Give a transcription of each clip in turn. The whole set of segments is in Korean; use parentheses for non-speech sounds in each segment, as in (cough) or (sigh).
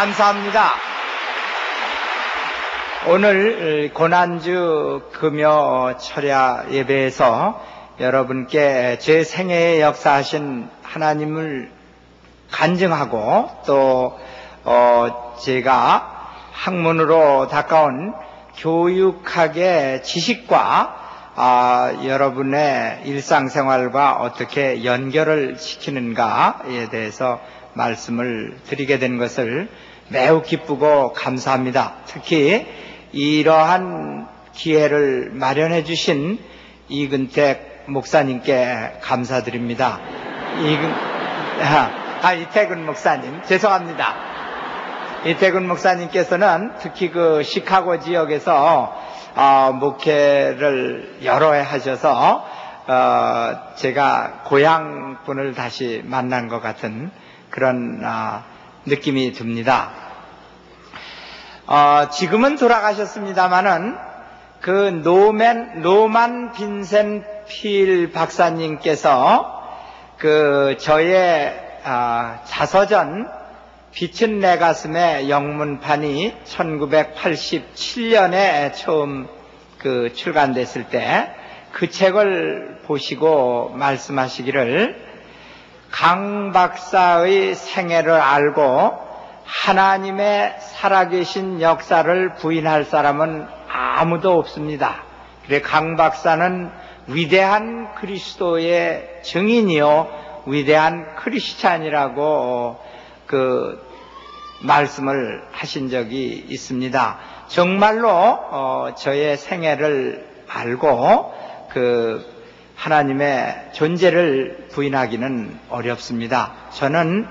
감사합니다. 오늘 고난주 금요 철야 예배에서 여러분께 제 생애에 역사하신 하나님을 간증하고 또 어, 제가 학문으로 다가온 교육학의 지식과 아, 여러분의 일상생활과 어떻게 연결을 시키는가에 대해서 말씀을 드리게 된 것을 매우 기쁘고 감사합니다. 특히 이러한 기회를 마련해 주신 이근택 목사님께 감사드립니다. 이근, 아, 이태근 목사님, 죄송합니다. 이태근 목사님께서는 특히 그 시카고 지역에서 어, 목회를 여러 해 하셔서 어, 제가 고향 분을 다시 만난 것 같은 그런 어, 느낌이 듭니다. 어, 지금은 돌아가셨습니다마는 그 노맨, 노만 빈센 필 박사님께서 그 저의 아, 자서전 빛은 내 가슴의 영문판이 1987년에 처음 그 출간됐을 때 그 책을 보시고 말씀하시기를 강 박사의 생애를 알고 하나님의 살아계신 역사를 부인할 사람은 아무도 없습니다. 그래 강 박사는 위대한 그리스도의 증인이요 위대한 크리스찬이라고 그 말씀을 하신 적이 있습니다. 정말로 어, 저의 생애를 알고 그 하나님의 존재를 부인하기는 어렵습니다. 저는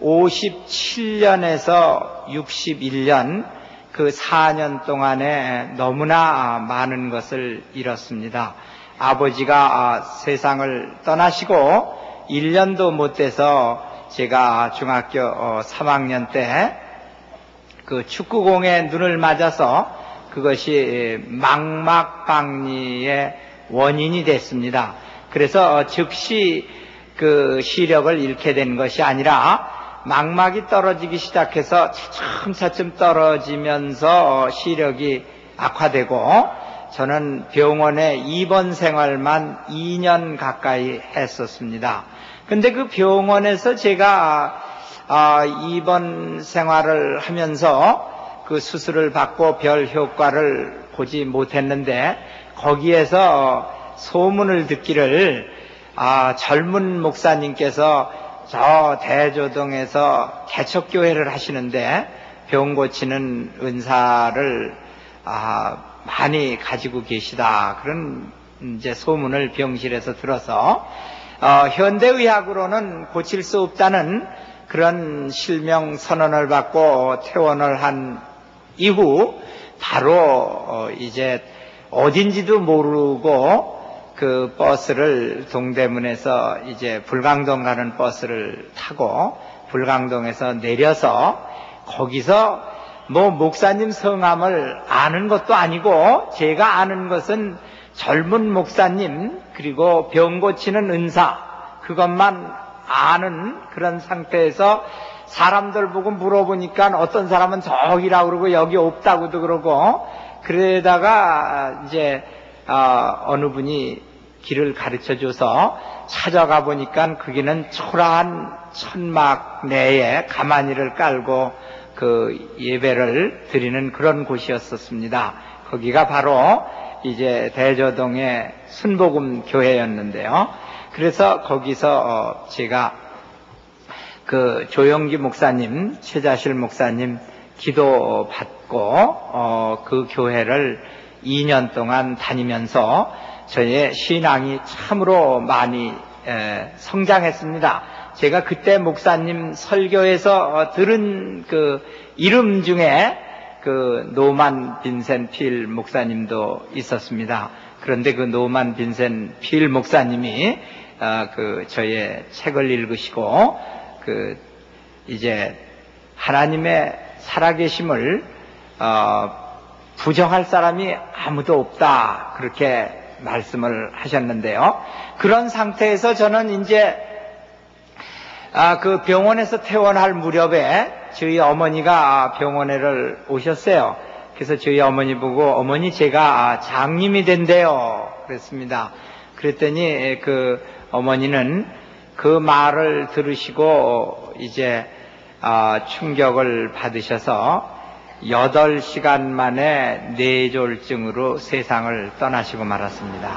1957년에서 61년 그 4년 동안에 너무나 많은 것을 잃었습니다. 아버지가 세상을 떠나시고 1년도 못 돼서 제가 중학교 3학년 어, 때그 축구공에 눈을 맞아서 그것이 망막박리의 원인이 됐습니다. 그래서 즉시 그 시력을 잃게 된 것이 아니라 망막이 떨어지기 시작해서 차츰차츰 떨어지면서 시력이 악화되고 저는 병원에 입원 생활만 2년 가까이 했었습니다. 근데 그 병원에서 제가 아, 입원 생활을 하면서 그 수술을 받고 별 효과를 보지 못했는데 거기에서 소문을 듣기를 아, 젊은 목사님께서 저 대조동에서 개척교회를 하시는데 병 고치는 은사를 아, 많이 가지고 계시다. 그런 이제 소문을 병실에서 들어서 어, 현대의학으로는 고칠 수 없다는 그런 실명 선언을 받고 퇴원을 한 이후 바로 어, 이제 어딘지도 모르고 그 버스를 동대문에서 이제 불광동 가는 버스를 타고 불광동에서 내려서 거기서 뭐 목사님 성함을 아는 것도 아니고 제가 아는 것은 젊은 목사님 그리고 병 고치는 은사 그것만 아는 그런 상태에서 사람들 보고 물어보니까 어떤 사람은 저기라고 그러고 여기 없다고도 그러고 그러다가 이제 어, 느 분이 길을 가르쳐 줘서 찾아가 보니까 거기는 초라한 천막 내에 가마니를 깔고 그 예배를 드리는 그런 곳이었었습니다. 거기가 바로 이제 대저동의 순복음 교회였는데요. 그래서 거기서 어, 제가 그 조영기 목사님, 최자실 목사님 기도 받고 어, 그 교회를 2년 동안 다니면서 저의 신앙이 참으로 많이 성장했습니다. 제가 그때 목사님 설교에서 어, 들은 그 이름 중에 그 노만 빈센 필 목사님도 있었습니다. 그런데 그 노만 빈센 필 목사님이 어, 그 저의 책을 읽으시고 그 이제 하나님의 살아계심을 어, 부정할 사람이 아무도 없다 그렇게 말씀을 하셨는데요. 그런 상태에서 저는 이제 아, 그 병원에서 퇴원할 무렵에 저희 어머니가 병원에를 오셨어요. 그래서 저희 어머니 보고 어머니 제가 장님이 된대요. 그랬습니다. 그랬더니 그 어머니는 그 말을 들으시고 이제 아, 충격을 받으셔서 8시간 만에 뇌졸증으로 세상을 떠나시고 말았습니다.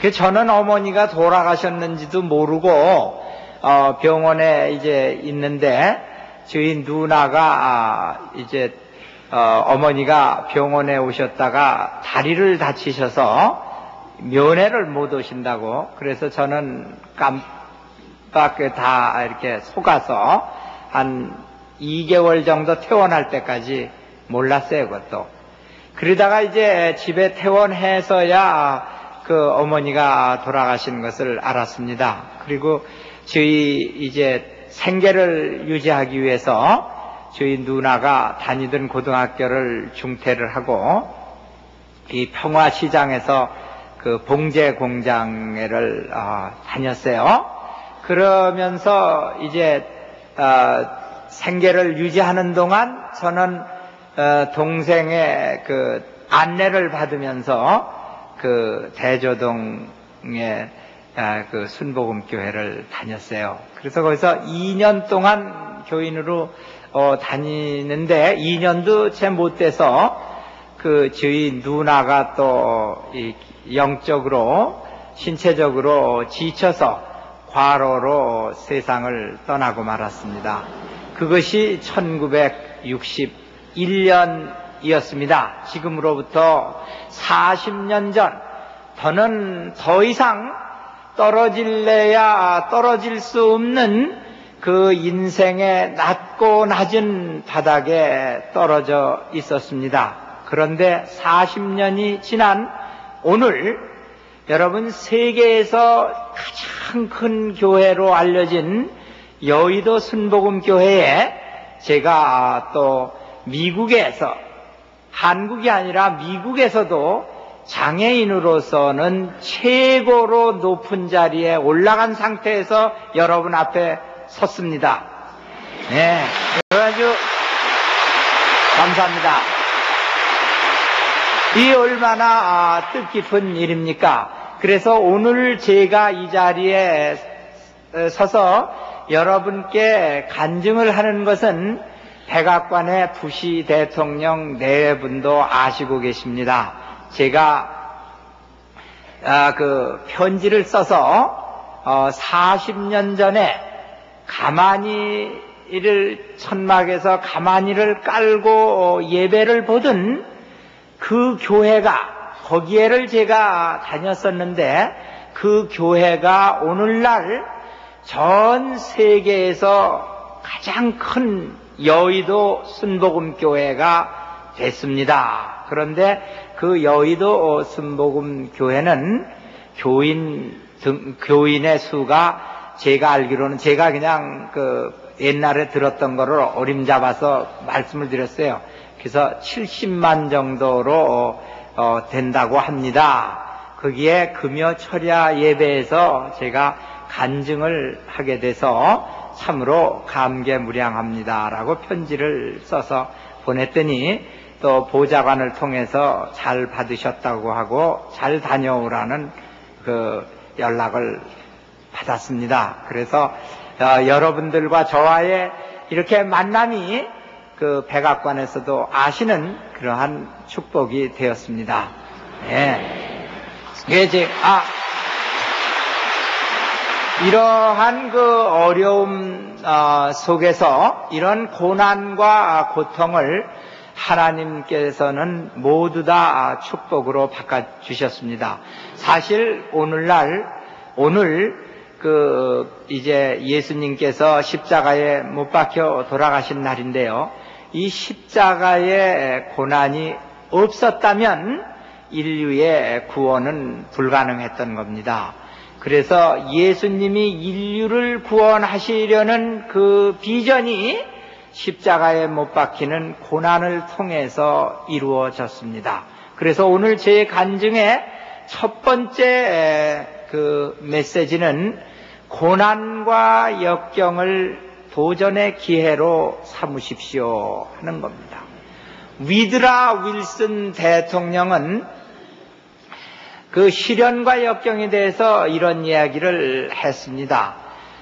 그 저는 어머니가 돌아가셨는지도 모르고 어, 병원에 이제 있는데 저희 누나가 아, 이제 어, 머니가 병원에 오셨다가 다리를 다치셔서 면회를 못 오신다고 그래서 저는 깜빡 다 이렇게 속아서 한 2개월 정도 퇴원할 때까지 몰랐어요, 그것도. 그러다가 이제 집에 퇴원해서야 그 어머니가 돌아가신 것을 알았습니다. 그리고 저희 이제 생계를 유지하기 위해서 저희 누나가 다니던 고등학교를 중퇴를 하고 이 평화시장에서 그 봉제 공장을 어, 다녔어요. 그러면서 이제 어, 생계를 유지하는 동안 저는 어, 동생의 그 안내를 받으면서 그 대조동에 아, 그 순복음교회를 다녔어요. 그래서 거기서 2년 동안 교인으로 어, 다니는데 2년도 채 못 돼서 그 저희 누나가 또 영적으로 신체적으로 지쳐서 과로로 세상을 떠나고 말았습니다. 그것이 1961년이었습니다. 지금으로부터 40년 전, 더는 더 이상 떨어질래야 떨어질 수 없는 그 인생의 낮고 낮은 바닥에 떨어져 있었습니다. 그런데 40년이 지난 오늘 여러분 세계에서 가장 큰 교회로 알려진 여의도 순복음 교회에 제가 또 미국에서 한국이 아니라 미국에서도 장애인으로서는 최고로 높은 자리에 올라간 상태에서 여러분 앞에 섰습니다. 네. 아주 감사합니다. 이 얼마나 아, 뜻깊은 일입니까? 그래서 오늘 제가 이 자리에 서서 여러분께 간증을 하는 것은 백악관의 부시 대통령 네 분도 아시고 계십니다. 제가 아, 그 편지를 써서 어, 40년 전에 가만히 이를 천막에서 가만히를 깔고 예배를 보던 그 교회가 거기에를 제가 다녔었는데 그 교회가 오늘날 전 세계에서 가장 큰 여의도 순복음 교회가 됐습니다. 그런데 그 여의도 순복음 교회는 교인 등, 교인의 수가 제가 알기로는 제가 그냥 그 옛날에 들었던 거를 어림잡아서 말씀을 드렸어요. 그래서 70만 정도로 어, 된다고 합니다. 거기에 금요 철야 예배에서 제가 간증을 하게 돼서 참으로 감개무량합니다라고 편지를 써서 보냈더니 또 보좌관을 통해서 잘 받으셨다고 하고 잘 다녀오라는 그 연락을 받았습니다. 그래서 어, 여러분들과 저와의 이렇게 만남이 그 백악관에서도 아시는 그러한 축복이 되었습니다. 예. 네. 이제 아 이러한 그 어려움 어, 속에서 이런 고난과 고통을 하나님께서는 모두 다 축복으로 바꿔 주셨습니다. 사실 오늘날 오늘 그 이제 예수님께서 십자가에 못 박혀 돌아가신 날인데요. 이 십자가의 고난이 없었다면 인류의 구원은 불가능했던 겁니다. 그래서 예수님이 인류를 구원하시려는 그 비전이 십자가에 못 박히는 고난을 통해서 이루어졌습니다. 그래서 오늘 제 간증의 첫 번째 그 메시지는 고난과 역경을 도전의 기회로 삼으십시오 하는 겁니다. 위드라 윌슨 대통령은 그 시련과 역경에 대해서 이런 이야기를 했습니다.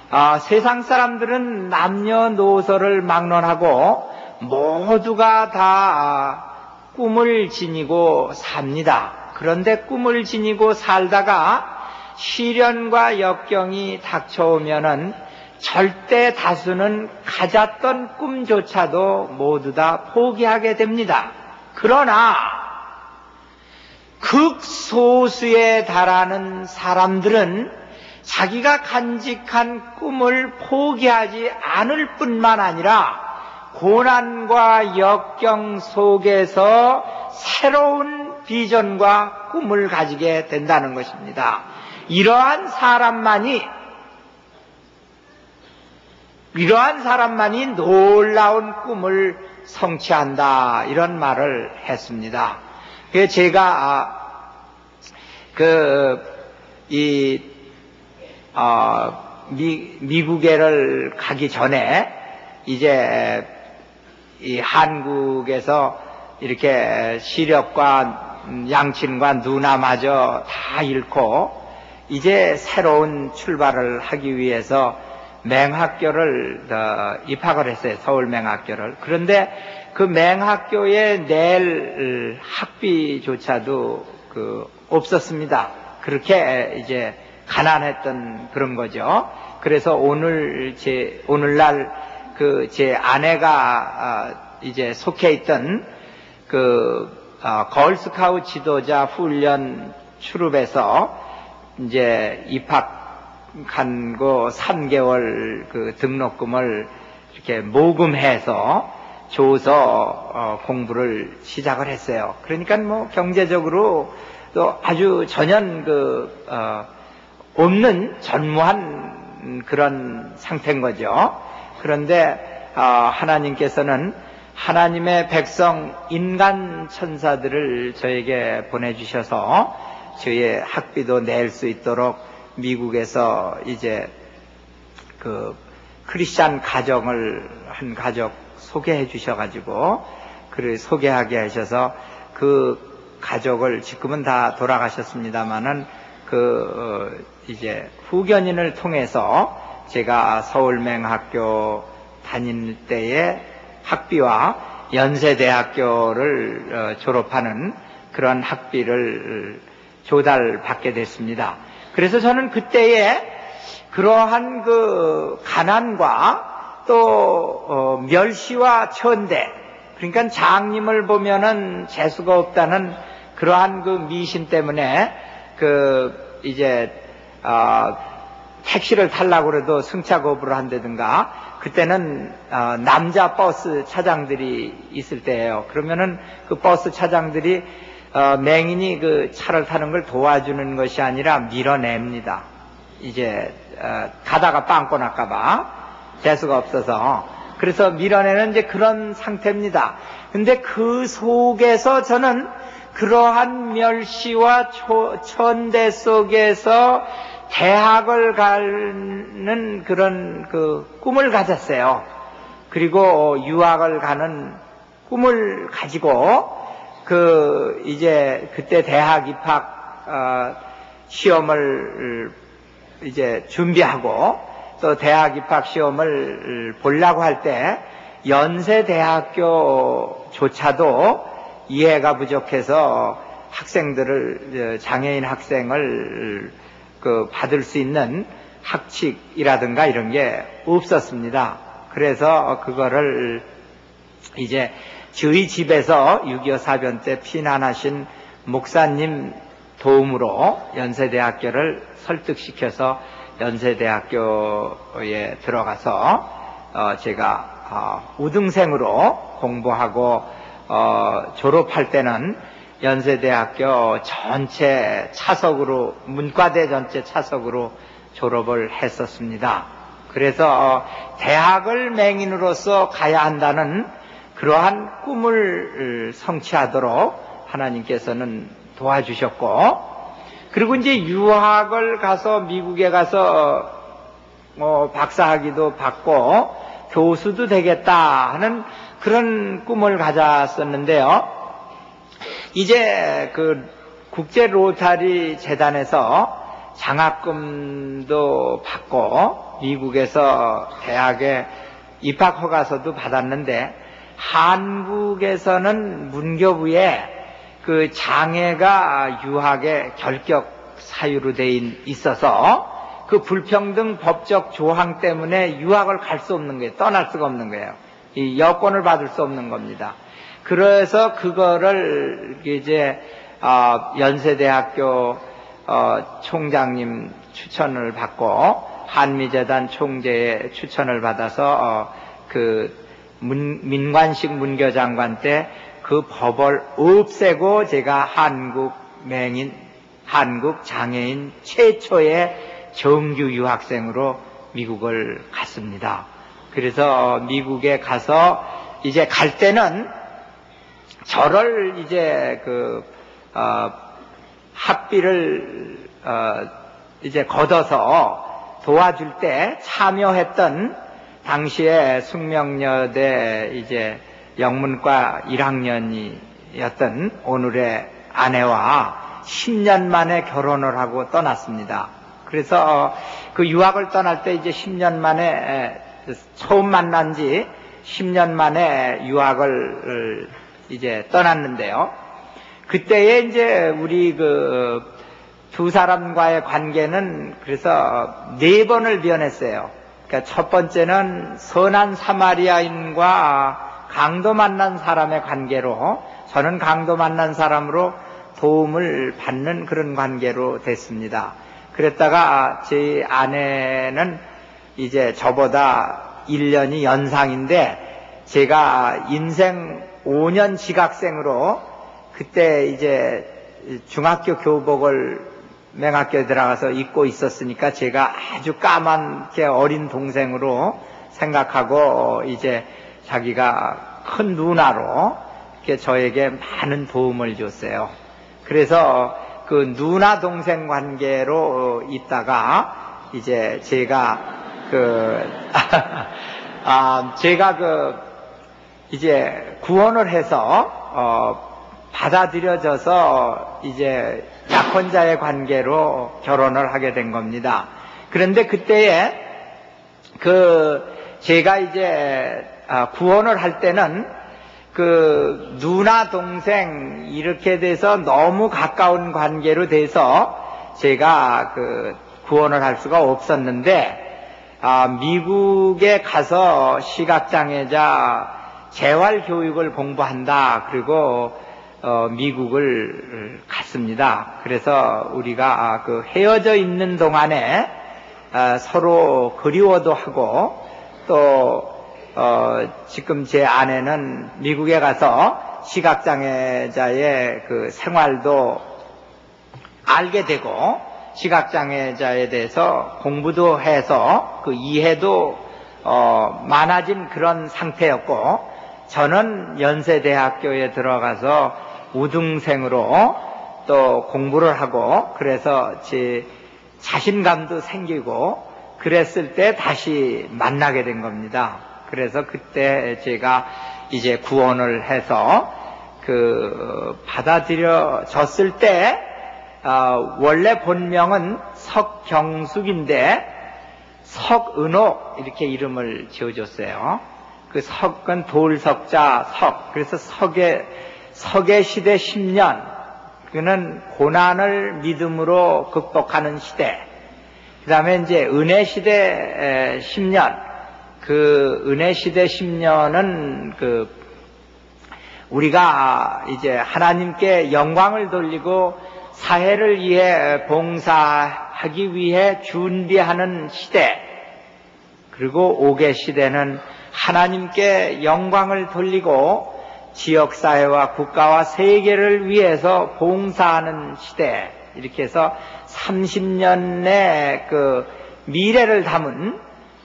아, 세상 사람들은 남녀노소를 막론하고 모두가 다 꿈을 지니고 삽니다. 그런데 꿈을 지니고 살다가 시련과 역경이 닥쳐오면은 절대 다수는 가졌던 꿈조차도 모두 다 포기하게 됩니다. 그러나 극소수에 달하는 사람들은 자기가 간직한 꿈을 포기하지 않을 뿐만 아니라 고난과 역경 속에서 새로운 비전과 꿈을 가지게 된다는 것입니다. 이러한 사람만이 이러한 사람만이 놀라운 꿈을 성취한다 이런 말을 했습니다. 그 제가 그이 어, 미, 미국에를 가기 전에 이제 이 한국에서 이렇게 시력과 양친과 누나마저 다 잃고 이제 새로운 출발을 하기 위해서 맹학교를 입학을 했어요. 서울 맹학교를. 그런데 그 맹학교에 낼 학비조차도 그 없었습니다. 그렇게 이제 가난했던 그런 거죠. 그래서 오늘 제 오늘날 그 제 아내가 아, 이제 속해 있던 그 어, 걸스카우 지도자 훈련 출입에서 이제 입학한 거 3개월 그 등록금을 이렇게 모금해서 줘서 어, 공부를 시작을 했어요. 그러니까 뭐 경제적으로 또 아주 전혀 그 어, 없는 전무한 그런 상태인 거죠. 그런데 어, 하나님께서는 하나님의 백성 인간 천사들을 저에게 보내주셔서 저의 학비도 낼 수 있도록 미국에서 이제 그 크리스찬 가정을 한 가족 소개해 주셔가지고 그를 소개하게 하셔서 그 가족을 지금은 다 돌아가셨습니다만은 그 어, 이제 후견인을 통해서 제가 서울맹학교 다닐 때에 학비와 연세대학교를 어, 졸업하는 그런 학비를 조달받게 됐습니다. 그래서 저는 그때에 그러한 그 가난과 또 어, 멸시와 천대 그러니까 장님을 보면은 재수가 없다는 그러한 그 미신 때문에 그 이제 어, 택시를 탈라고 그래도 승차 거부를 한다든가 그때는 어, 남자 버스 차장들이 있을 때예요. 그러면은 그 버스 차장들이 어, 맹인이 그 차를 타는 걸 도와주는 것이 아니라 밀어냅니다. 이제 어, 가다가 빵꾸 날까봐 재수가 없어서 그래서 밀어내는 이제 그런 상태입니다. 근데 그 속에서 저는 그러한 멸시와 초, 천대 속에서 대학을 가는 그런 그 꿈을 가졌어요. 그리고 유학을 가는 꿈을 가지고 그 이제 그때 대학 입학 어 시험을 이제 준비하고 또 대학 입학 시험을 보려고 할 때 연세대학교조차도 이해가 부족해서 학생들을 장애인 학생을 그 받을 수 있는 학칙이라든가 이런 게 없었습니다. 그래서 그거를 이제 저희 집에서 6.25 사변 때 피난하신 목사님 도움으로 연세대학교를 설득시켜서 연세대학교에 들어가서 어 제가 어 우등생으로 공부하고 어 졸업할 때는 연세대학교 전체 차석으로 문과대 전체 차석으로 졸업을 했었습니다. 그래서 대학을 맹인으로서 가야 한다는 그러한 꿈을 성취하도록 하나님께서는 도와주셨고 그리고 이제 유학을 가서 미국에 가서 뭐 박사학위도 받고 교수도 되겠다 하는 그런 꿈을 가졌었는데요. 이제 그 국제 로타리 재단에서 장학금도 받고 미국에서 대학에 입학 허가서도 받았는데 한국에서는 문교부에 그 장애가 유학의 결격 사유로 돼 있어서 그 불평등 법적 조항 때문에 유학을 갈 수 없는 거예요. 떠날 수가 없는 거예요. 이 여권을 받을 수 없는 겁니다. 그래서 그거를 이제 어, 연세대학교 어, 총장님 추천을 받고 한미재단 총재의 추천을 받아서 어, 그 문, 민관식 문교장관 때 그 법을 없애고 제가 한국 맹인 한국 장애인 최초의 정규 유학생으로 미국을 갔습니다. 그래서 미국에 가서 이제 갈 때는 저를 이제 그 어, 학비를 어, 이제 걷어서 도와줄 때 참여했던 당시에 숙명여대 이제 영문과 1학년이었던 오늘의 아내와 10년 만에 결혼을 하고 떠났습니다. 그래서 그 유학을 떠날 때 이제 10년 만에 처음 만난 지 10년 만에 유학을 이제 떠났는데요. 그때에 이제 우리 그 두 사람과의 관계는 그래서 네 번을 변했어요. 그러니까 첫 번째는 선한 사마리아인과 강도 만난 사람의 관계로 저는 강도 만난 사람으로 도움을 받는 그런 관계로 됐습니다. 그랬다가 제 아내는 이제 저보다 1년이 연상인데 제가 인생 5년 지각생으로 그때 이제 중학교 교복을 맹학교에 들어가서 입고 있었으니까 제가 아주 까맣게 어린 동생으로 생각하고 이제 자기가 큰 누나로 이렇게 저에게 많은 도움을 줬어요. 그래서 그 누나 동생 관계로 있다가 이제 제가 그, (laughs) 아, 제가 그, 이제 구원을 해서, 어, 받아들여져서 이제 약혼자의 관계로 결혼을 하게 된 겁니다. 그런데 그때에 그 제가 이제 아, 구원을 할 때는 그 누나 동생 이렇게 돼서 너무 가까운 관계로 돼서 제가 그 구원을 할 수가 없었는데 아, 미국에 가서 시각장애자 재활 교육을 공부한다. 그리고 어, 미국을 갔습니다. 그래서 우리가 아, 그 헤어져 있는 동안에 아, 서로 그리워도 하고 또 어, 지금 제 아내는 미국에 가서 시각장애자의 그 생활도 알게 되고 시각장애자에 대해서 공부도 해서 그 이해도 어, 많아진 그런 상태였고 저는 연세대학교에 들어가서 우등생으로 또 공부를 하고 그래서 제 자신감도 생기고 그랬을 때 다시 만나게 된 겁니다. 그래서 그때 제가 이제 구원을 해서 그 받아들여졌을 때 어, 원래 본명은 석경숙인데 석은옥 이렇게 이름을 지어줬어요. 그 석은 돌석자 석. 그래서 석의 석의 시대 10년, 그는 고난을 믿음으로 극복하는 시대. 그 다음에 이제 은혜 시대 10년, 그 은혜 시대 10년은 그 우리가 이제 하나님께 영광을 돌리고 사회를 위해 봉사하기 위해 준비하는 시대. 그리고 5개 시대는 하나님께 영광을 돌리고 지역사회와 국가와 세계를 위해서 봉사하는 시대 이렇게 해서 30년의 그 미래를 담은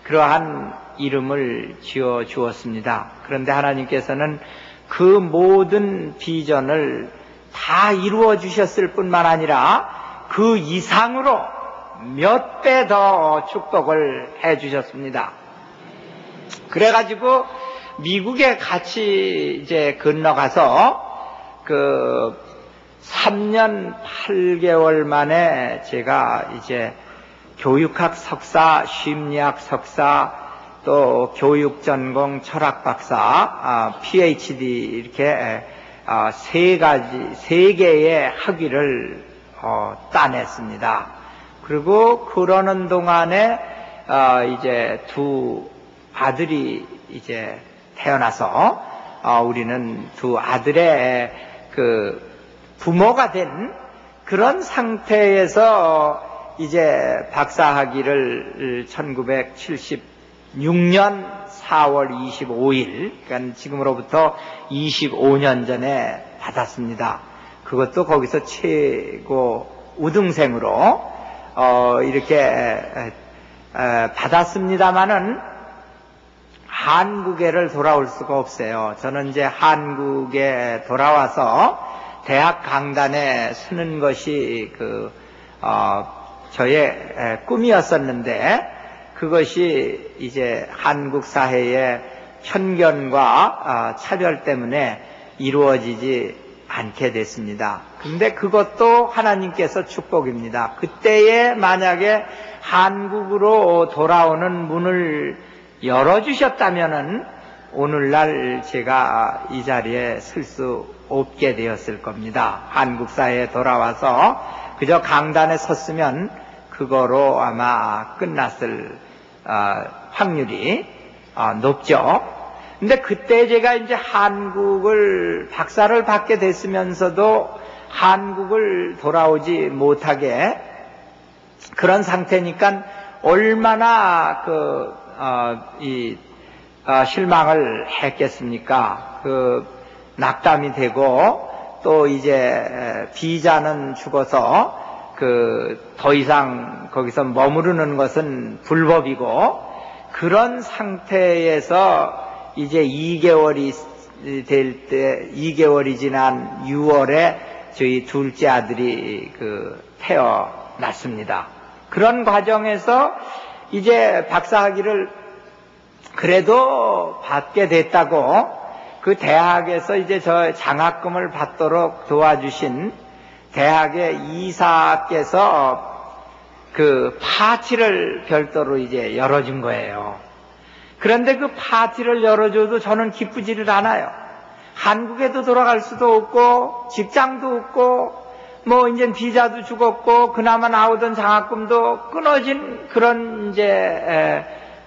그러한 이름을 지어 주었습니다. 그런데 하나님께서는 그 모든 비전을 다 이루어 주셨을 뿐만 아니라 그 이상으로 몇 배 더 축복을 해 주셨습니다. 그래가지고 미국에 같이 이제 건너가서 그 3년 8개월 만에 제가 이제 교육학 석사, 심리학 석사, 또 교육 전공 철학 박사, 아, PhD 이렇게 아, 세 가지, 세 개의 학위를 어, 따냈습니다. 그리고 그러는 동안에 어, 이제 두 아들이 이제 태어나서 어, 우리는 두 아들의 그 부모가 된 그런 상태에서 이제 박사학위를 1976년 4월 25일, 그러니까 지금으로부터 25년 전에 받았습니다. 그것도 거기서 최고 우등생으로 어, 이렇게 받았습니다마는 한국에를 돌아올 수가 없어요. 저는 이제 한국에 돌아와서 대학 강단에 서는 것이 그 어, 저의 꿈이었었는데 그것이 이제 한국 사회의 편견과 어, 차별 때문에 이루어지지 않게 됐습니다. 근데 그것도 하나님께서 축복입니다. 그때에 만약에 한국으로 돌아오는 문을 열어주셨다면은 오늘날 제가 이 자리에 설 수 없게 되었을 겁니다. 한국 사회에 돌아와서 그저 강단에 섰으면 그거로 아마 끝났을 어, 확률이 어, 높죠. 근데 그때 제가 이제 한국을 박사를 받게 됐으면서도 한국을 돌아오지 못하게 그런 상태니까 얼마나 그, 어, 이, 어, 실망을 했겠습니까? 그, 낙담이 되고 또 이제 비자는 죽어서 그 더 이상 거기서 머무르는 것은 불법이고 그런 상태에서 이제 2개월이 될 때 2개월이 지난 6월에 저희 둘째 아들이 그 태어났습니다. 그런 과정에서 이제 박사학위를 그래도 받게 됐다고 그 대학에서 이제 저 장학금을 받도록 도와주신 대학의 이사께서 그 파티를 별도로 이제 열어준 거예요. 그런데 그 파티를 열어줘도 저는 기쁘지를 않아요. 한국에도 돌아갈 수도 없고, 직장도 없고, 뭐 이제 비자도 죽었고, 그나마 나오던 장학금도 끊어진 그런 이제,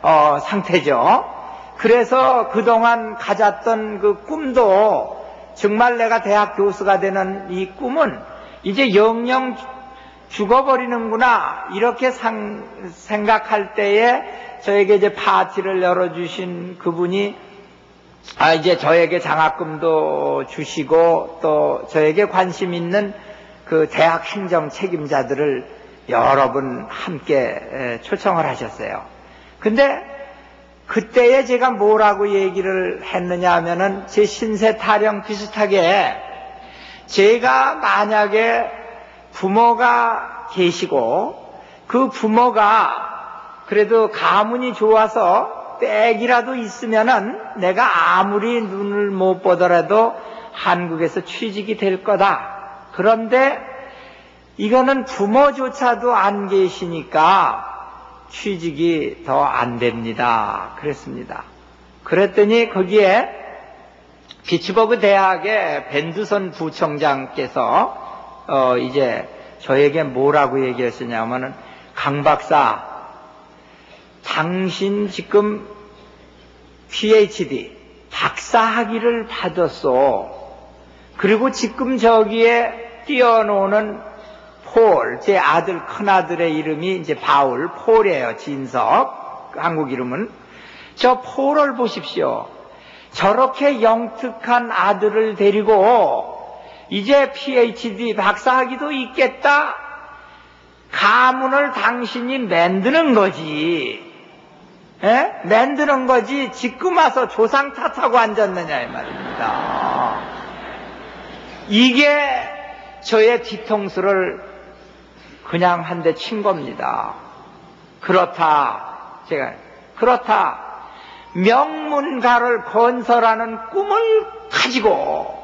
어, 상태죠. 그래서 그동안 가졌던 그 꿈도 정말 내가 대학 교수가 되는 이 꿈은 이제 영영 죽어버리는구나 이렇게 상, 생각할 때에 저에게 이제 파티를 열어주신 그분이 아 이제 저에게 장학금도 주시고 또 저에게 관심 있는 그 대학 행정 책임자들을 여러 분 함께 초청을 하셨어요. 근데 그때에 제가 뭐라고 얘기를 했느냐 하면은 제 신세 타령 비슷하게 제가 만약에 부모가 계시고 그 부모가 그래도 가문이 좋아서 빽이라도 있으면은 내가 아무리 눈을 못 보더라도 한국에서 취직이 될 거다. 그런데 이거는 부모조차도 안 계시니까 취직이 더 안 됩니다. 그랬습니다. 그랬더니 거기에 피츠버그 대학의 벤드선 부총장께서 어 이제 저에게 뭐라고 얘기했었냐면은 강 박사 당신 지금 PhD 박사 학위를 받았어. 그리고 지금 저기에 뛰어노는 폴, 제 아들, 큰아들의 이름이 이제 바울, 폴이에요, 진석. 한국 이름은. 저 폴을 보십시오. 저렇게 영특한 아들을 데리고 이제 PhD 박사학위도 있겠다. 가문을 당신이 만드는 거지. 에? 만드는 거지. 지금 와서 조상 탓하고 앉았느냐 이 말입니다. 이게 저의 뒤통수를 그냥 한 대 친 겁니다. 그렇다. 제가 그렇다. 명문가를 건설하는 꿈을 가지고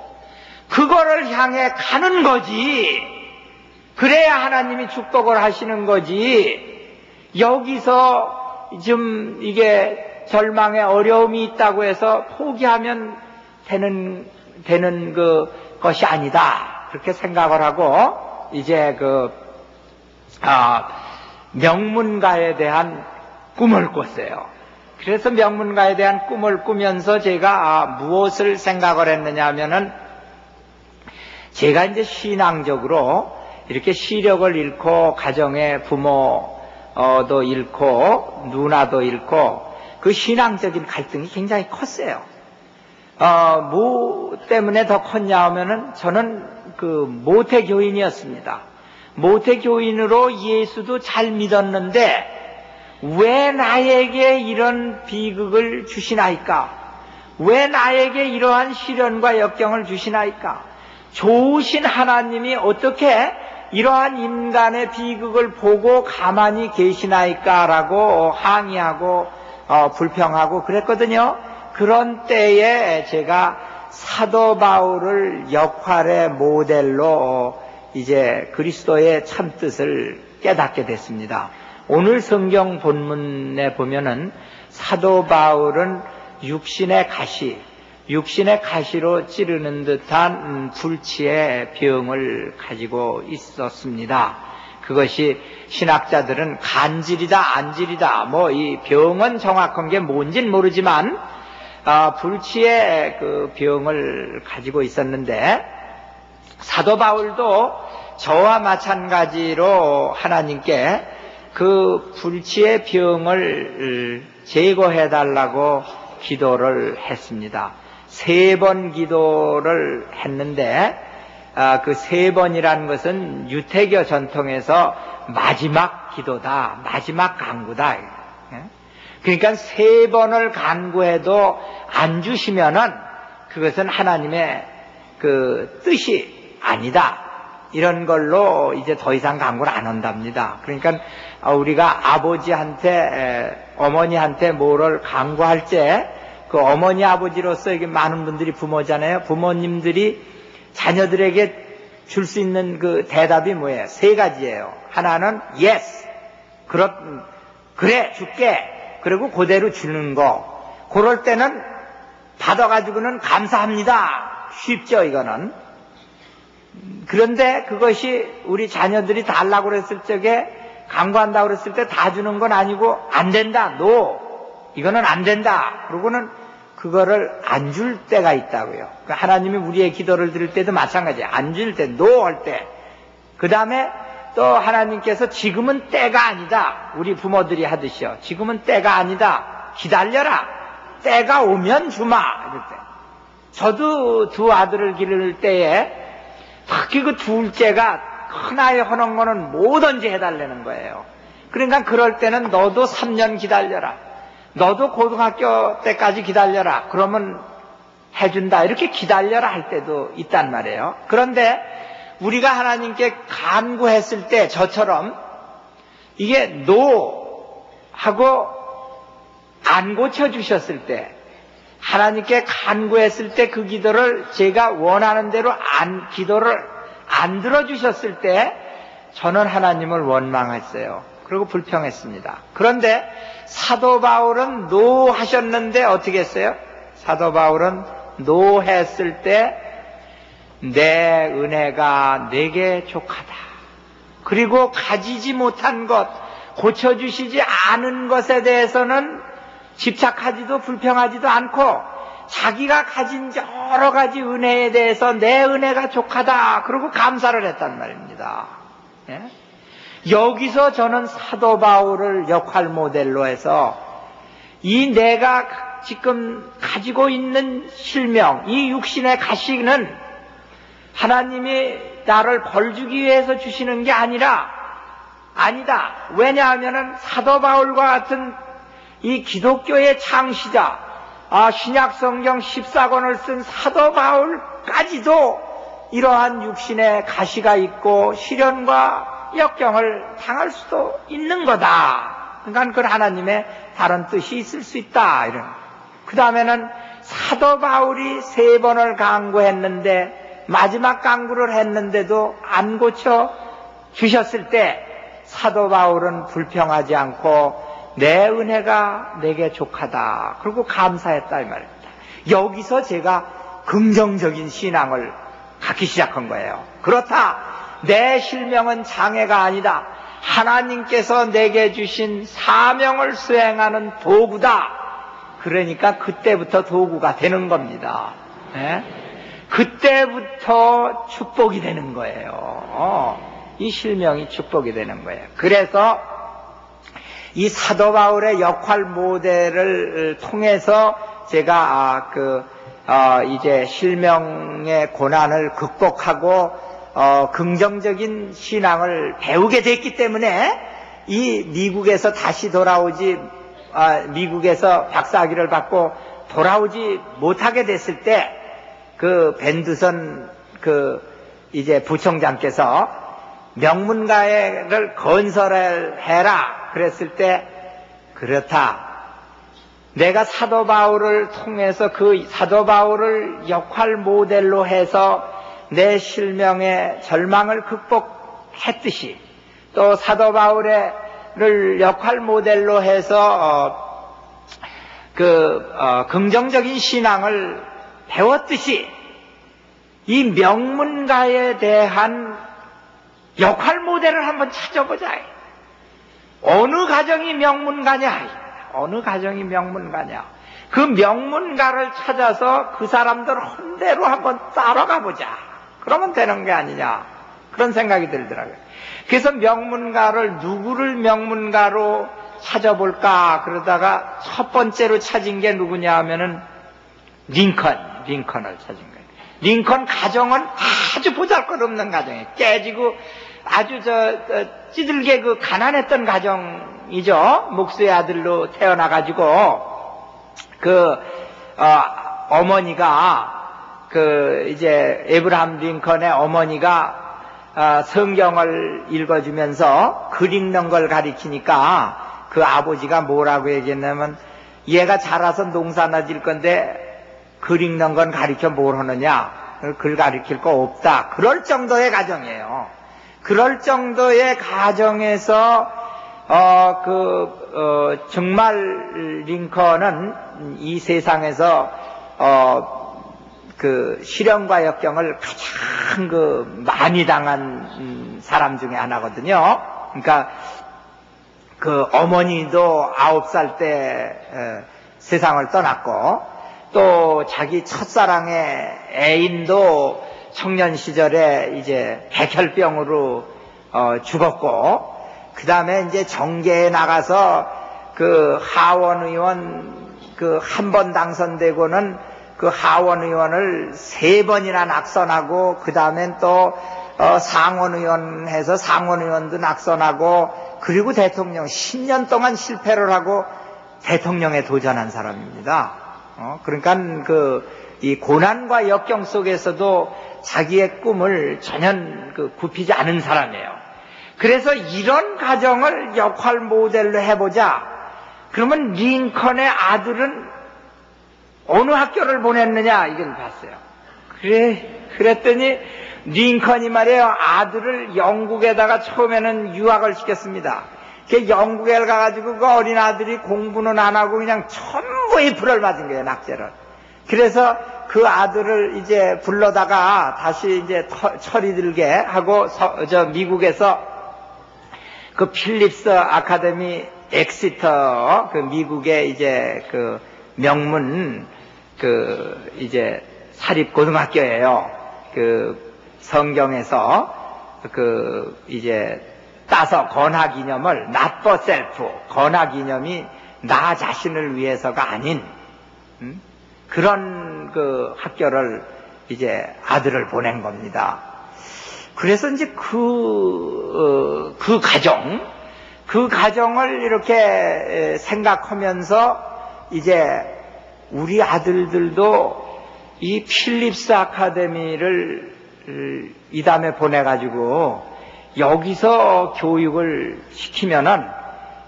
그거를 향해 가는 거지. 그래야 하나님이 축복을 하시는 거지. 여기서 좀 이게 절망에 어려움이 있다고 해서 포기하면 되는 되는 그 것이 아니다. 그렇게 생각을 하고 이제 그 아, 명문가에 대한 꿈을 꿨어요. 그래서 명문가에 대한 꿈을 꾸면서 제가 아, 무엇을 생각을 했느냐 하면은 제가 이제 신앙적으로 이렇게 시력을 잃고 가정의 부모도 잃고 누나도 잃고 그 신앙적인 갈등이 굉장히 컸어요. 어, 뭐 때문에 더 컸냐 하면은 저는 그 모태 교인이었습니다. 모태 교인으로 예수도 잘 믿었는데 왜 나에게 이런 비극을 주시나이까? 왜 나에게 이러한 시련과 역경을 주시나이까? 좋으신 하나님이 어떻게 이러한 인간의 비극을 보고 가만히 계시나이까라고 항의하고 어, 불평하고 그랬거든요. 그런 때에 제가 사도 바울을 역할의 모델로 이제 그리스도의 참뜻을 깨닫게 됐습니다. 오늘 성경 본문에 보면은 사도 바울은 육신의 가시, 육신의 가시로 찌르는 듯한 음, 불치의 병을 가지고 있었습니다. 그것이 신학자들은 간질이다, 안질이다, 뭐 이 병은 정확한 게 뭔진 모르지만 아, 불치의 그 병을 가지고 있었는데 사도 바울도 저와 마찬가지로 하나님께 그 불치의 병을 제거해 달라고 기도를 했습니다. 세 번 기도를 했는데 아, 그 세 번이라는 것은 유태교 전통에서 마지막 기도다, 마지막 강구다. 예? 그러니까 세 번을 간구해도 안 주시면은 그것은 하나님의 그 뜻이 아니다. 이런 걸로 이제 더 이상 간구를 안 한답니다. 그러니까 우리가 아버지한테 어머니한테 뭐를 간구할 때 그 어머니 아버지로서 이게 많은 분들이 부모잖아요. 부모님들이 자녀들에게 줄 수 있는 그 대답이 뭐예요? 세 가지예요. 하나는 yes, 그렇 그래 줄게. 그리고 그대로 주는 거. 그럴 때는 받아가지고는 감사합니다. 쉽죠, 이거는. 그런데 그것이 우리 자녀들이 달라고 그랬을 적에 강구한다고 그랬을 때 다 주는 건 아니고 안 된다. 노. 이거는 안 된다. 그러고는 그거를 안 줄 때가 있다고요. 그러니까 하나님이 우리의 기도를 들을 때도 마찬가지예요. 안 줄 때, 노 할 때. 그 다음에 또 하나님께서 지금은 때가 아니다. 우리 부모들이 하듯이요. 지금은 때가 아니다. 기다려라. 때가 오면 주마. 이럴 때. 저도 두 아들을 기를 때에 특히 그 둘째가 큰아이 하는 거는 뭐든지 해달라는 거예요. 그러니까 그럴 때는 너도 3년 기다려라. 너도 고등학교 때까지 기다려라. 그러면 해준다. 이렇게 기다려라 할 때도 있단 말이에요. 그런데 우리가 하나님께 간구했을 때 저처럼 이게 노 하고 안 고쳐주셨을 때 하나님께 간구했을 때 그 기도를 제가 원하는 대로 안 기도를 안 들어주셨을 때 저는 하나님을 원망했어요. 그리고 불평했습니다. 그런데 사도 바울은 no 하셨는데 어떻게 했어요? 사도 바울은 no 했을 때 내 은혜가 내게 족하다. 그리고 가지지 못한 것, 고쳐주시지 않은 것에 대해서는 집착하지도 불평하지도 않고 자기가 가진 여러 가지 은혜에 대해서 내 은혜가 족하다. 그리고 감사를 했단 말입니다. 예? 여기서 저는 사도 바울을 역할 모델로 해서 이 내가 지금 가지고 있는 실명, 이 육신의 가시는 하나님이 나를 벌주기 위해서 주시는 게 아니라 아니다. 왜냐하면 사도 바울과 같은 이 기독교의 창시자, 아, 신약 성경 14권을 쓴 사도 바울까지도 이러한 육신의 가시가 있고 시련과 역경을 당할 수도 있는 거다. 그러니까 그 하나님의 다른 뜻이 있을 수 있다. 이런. 그 다음에는 사도 바울이 세 번을 강구했는데 마지막 강구를 했는데도 안 고쳐 주셨을 때 사도 바울은 불평하지 않고 내 은혜가 내게 족하다. 그리고 감사했다 이 말입니다. 여기서 제가 긍정적인 신앙을 갖기 시작한 거예요. 그렇다. 내 실명은 장애가 아니다. 하나님께서 내게 주신 사명을 수행하는 도구다. 그러니까 그때부터 도구가 되는 겁니다. 네? 그때부터 축복이 되는 거예요. 어, 이 실명이 축복이 되는 거예요. 그래서 이 사도 바울의 역할 모델을 통해서 제가 아, 그 어, 이제 실명의 고난을 극복하고 어, 긍정적인 신앙을 배우게 됐기 때문에 이 미국에서 다시 돌아오지 아, 미국에서 박사학위를 받고 돌아오지 못하게 됐을 때 그 벤두선 그 이제 부총장께서 명문가를 건설을 해라 그랬을 때 그렇다 내가 사도 바울을 통해서 그 사도 바울을 역할 모델로 해서 내 실명의 절망을 극복했듯이 또 사도 바울을 역할 모델로 해서 어, 그 어, 긍정적인 신앙을 배웠듯이 이 명문가에 대한 역할 모델을 한번 찾아보자. 어느 가정이 명문가냐? 어느 가정이 명문가냐? 그 명문가를 찾아서 그 사람들 혼대로 한번 따라가 보자. 그러면 되는 게 아니냐. 그런 생각이 들더라고요. 그래서 명문가를 누구를 명문가로 찾아볼까 그러다가 첫 번째로 찾은 게 누구냐 하면은 링컨, 링컨을 찾은 거예요. 링컨 가정은 아주 보잘것없는 가정이에요. 깨지고 아주 저, 저 찌들게 그 가난했던 가정이죠. 목수의 아들로 태어나 가지고 그 어머니가 그 이제 에브라함 링컨의 어머니가 어, 성경을 읽어주면서 글 읽는 걸 가리키니까 그 아버지가 뭐라고 얘기했냐면 얘가 자라서 농사나 질 건데 글 읽는 건 가리켜 뭘 하느냐. 글 가리킬 거 없다. 그럴 정도의 가정이에요 그럴 정도의 가정에서 어, 그, 어, 정말 링컨은 이 세상에서 어, 그 시련과 역경을 가장 그 많이 당한 사람 중에 하나거든요. 그러니까 그 어머니도 아홉 살 때 세상을 떠났고 또 자기 첫사랑의 애인도 청년 시절에 이제 백혈병으로 어, 죽었고 그 다음에 이제 정계에 나가서 그 하원 의원 그 한 번 당선되고는 그 하원 의원을 세 번이나 낙선하고 그 다음엔 또 어, 상원 의원 해서 상원 의원도 낙선하고 그리고 대통령 10년 동안 실패를 하고 대통령에 도전한 사람입니다. 어, 그러니까 그 이 고난과 역경 속에서도 자기의 꿈을 전혀 그 굽히지 않은 사람이에요. 그래서 이런 가정을 역할 모델로 해보자. 그러면 링컨의 아들은 어느 학교를 보냈느냐 이걸 봤어요. 그래 그랬더니 링컨이 말이에요 아들을 영국에다가 처음에는 유학을 시켰습니다. 그 영국에 가가지고 그 어린 아들이 공부는 안 하고 그냥 전부 F를 맞은 거예요 낙제를. 그래서 그 아들을 이제 불러다가 다시 이제 철이 들게 하고 서, 저 미국에서 그 필립스 아카데미 엑시터 그 미국의 이제 그 명문 그 이제 사립 고등학교예요. 그 성경에서 그 이제 따서 기념을 not for self 건화 기념이 나 자신을 위해서가 아닌 음? 그런 그 학교를 이제 아들을 보낸 겁니다. 그래서 이제 그, 어, 그 가정, 그 가정을 이렇게 생각하면서 이제 우리 아들들도 이 필립스 아카데미를 이 다음에 보내가지고 여기서 교육을 시키면은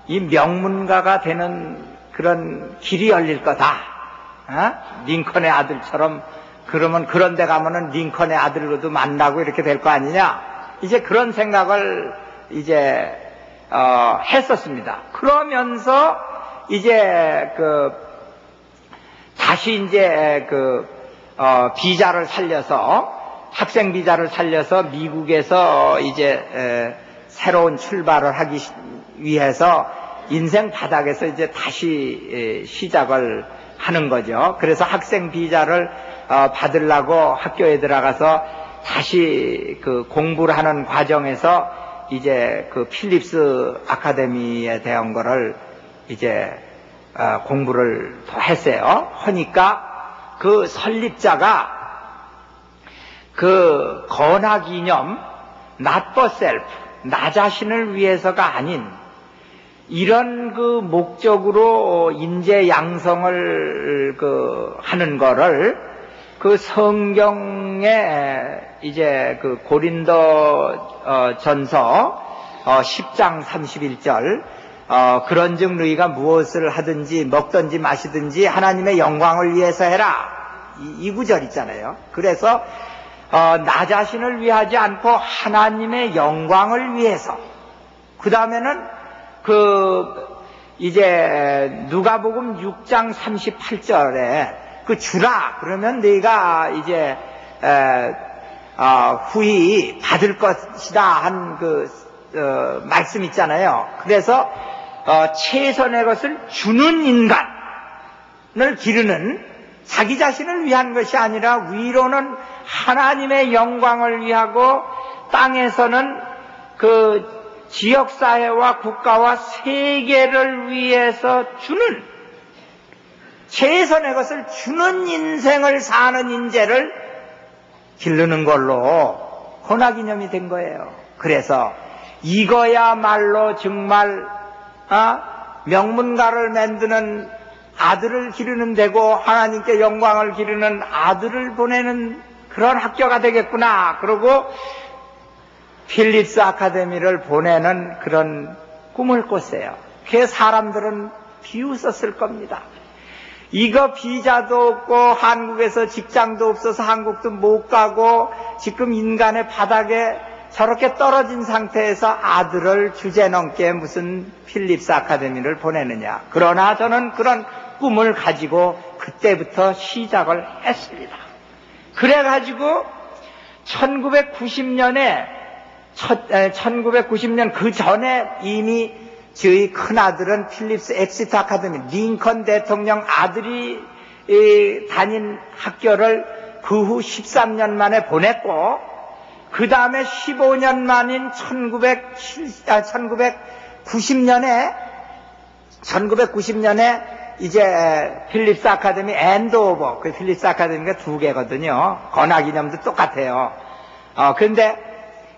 이 명문가가 되는 그런 길이 열릴 거다. 어? 링컨의 아들처럼 그러면 그런 데 가면은 링컨의 아들로도 만나고 이렇게 될 거 아니냐? 이제 그런 생각을 이제 어, 했었습니다. 그러면서 이제 그 다시 이제 그 어, 비자를 살려서 학생 비자를 살려서 미국에서 이제 에, 새로운 출발을 하기 위해서 인생 바닥에서 이제 다시 에, 시작을 하는 거죠. 그래서 학생 비자를 어, 받으려고 학교에 들어가서 다시 그 공부를 하는 과정에서 이제 그 필립스 아카데미에 대한 거를 이제 어, 공부를 더 했어요. 하니까 그 설립자가 그 건학 이념 not for self 나 자신을 위해서가 아닌 이런 그 목적으로 인재 양성을 그 하는 거를 그 성경에 이제 그 고린도 어 전서 어 10장 31절 어 그런즉 너희가 무엇을 하든지 먹든지 마시든지 하나님의 영광을 위해서 해라 이, 이 구절 있잖아요. 그래서 어, 나 자신을 위하지 않고 하나님의 영광을 위해서 그 다음에는 그 이제 누가복음 6장 38절에 그 주라 그러면 네가 이제 에, 어, 후히 받을 것이다 한 그 어, 말씀 있잖아요. 그래서 어, 최선의 것을 주는 인간을 기르는 자기 자신을 위한 것이 아니라 위로는 하나님의 영광을 위하고 땅에서는 그 지역사회와 국가와 세계를 위해서 주는 최선의 것을 주는 인생을 사는 인재를 기르는 걸로 혼합이념이 된 거예요. 그래서 이거야말로 정말 어? 명문가를 만드는 아들을 기르는 데고 하나님께 영광을 기르는 아들을 보내는 그런 학교가 되겠구나. 그러고 필립스 아카데미를 보내는 그런 꿈을 꿨어요. 그 사람들은 비웃었을 겁니다. 이거 비자도 없고 한국에서 직장도 없어서 한국도 못 가고 지금 인간의 바닥에 저렇게 떨어진 상태에서 아들을 주제넘게 무슨 필립스 아카데미를 보내느냐. 그러나 저는 그런 꿈을 가지고 그때부터 시작을 했습니다. 그래가지고 1990년에 1990년 그 전에 이미 저희 큰아들은 필립스 엑시터 아카데미 링컨 대통령 아들이 다닌 학교를 그 후 13년 만에 보냈고 그 다음에 15년 만인 1970, 아, 1990년에 1990년에 이제 필립스 아카데미 앤드오버 그 필립스 아카데미가 두 개거든요. 건학 이념도 똑같아요. 어 근데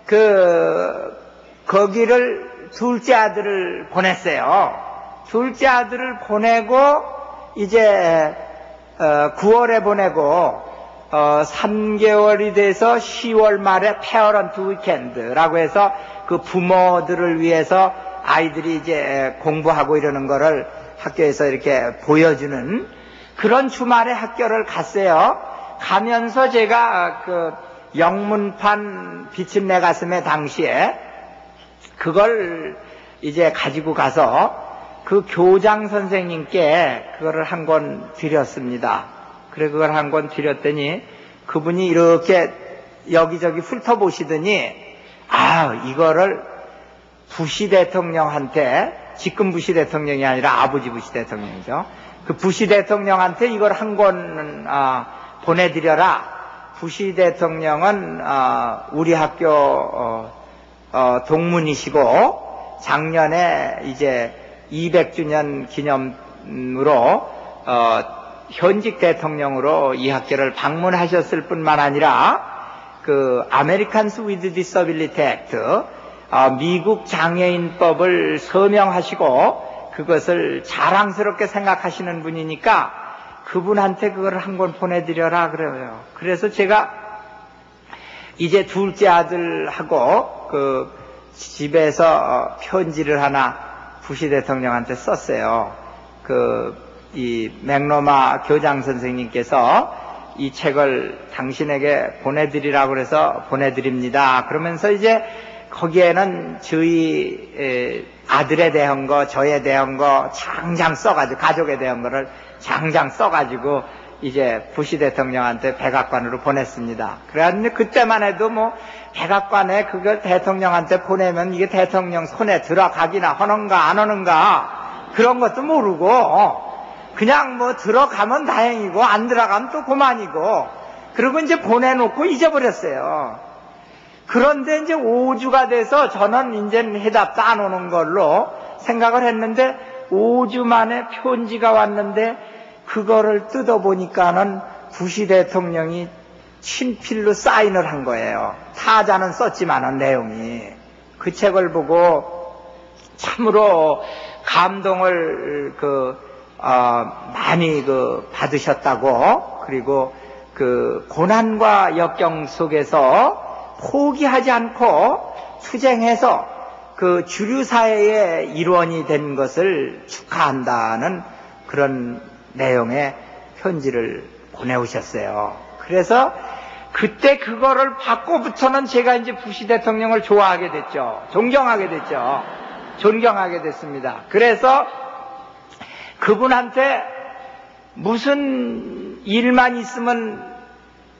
그 거기를 둘째 아들을 보냈어요. 둘째 아들을 보내고 이제 어, 9월에 보내고 어, 3개월이 돼서 10월 말에 Parent Weekend라고 해서 그 부모들을 위해서 아이들이 이제 공부하고 이러는 거를 학교에서 이렇게 보여주는 그런 주말에 학교를 갔어요. 가면서 제가 그 영문판 빛은 내 가슴에 당시에 그걸 이제 가지고 가서 그 교장 선생님께 그거를 한 권 드렸습니다. 그래 그걸 한 권 드렸더니 그분이 이렇게 여기저기 훑어보시더니 아 이거를 부시 대통령한테 지금 부시 대통령이 아니라 아버지 부시 대통령이죠. 그 부시 대통령한테 이걸 한권 아, 보내드려라. 부시 대통령은 어, 우리 학교 어, 어, 동문이시고 작년에 이제 200주년 기념으로 현직 대통령으로 이 학교를 방문하셨을 뿐만 아니라 그 Americans with Disabilities Act 미국 장애인법을 서명하시고 그것을 자랑스럽게 생각하시는 분이니까 그분한테 그걸 한 권 보내드려라 그래요. 그래서 제가 이제 둘째 아들하고 그 집에서 어, 편지를 하나 부시 대통령한테 썼어요. 그 이 맥로마 교장 선생님께서 이 책을 당신에게 보내드리라고 그래서 보내드립니다. 그러면서 이제 거기에는 저희 아들에 대한 거, 저에 대한 거 장장 써가지고 가족에 대한 거를 장장 써가지고 이제 부시 대통령한테 백악관으로 보냈습니다. 그랬는데 그때만 해도 뭐 백악관에 그걸 대통령한테 보내면 이게 대통령 손에 들어가기나 하는가 안 하는가 그런 것도 모르고 그냥 뭐 들어가면 다행이고 안 들어가면 또 그만이고 그리고 이제 보내놓고 잊어버렸어요. 그런데 이제 5주가 돼서 저는 이제 해답 도 안 오는 걸로 생각을 했는데 5주 만에 편지가 왔는데 그거를 뜯어보니까는 부시 대통령이 친필로 사인을 한 거예요. 타자는 썼지만은 내용이. 그 책을 보고 참으로 감동을 그, 어, 많이 그 받으셨다고 그리고 그 고난과 역경 속에서 포기하지 않고 투쟁해서 그 주류 사회의 일원이 된 것을 축하한다는 그런 내용의 편지를 보내오셨어요. 그래서 그때 그거를 받고부터는 제가 이제 부시 대통령을 좋아하게 됐죠. 존경하게 됐죠. 존경하게 됐습니다. 그래서 그분한테 무슨 일만 있으면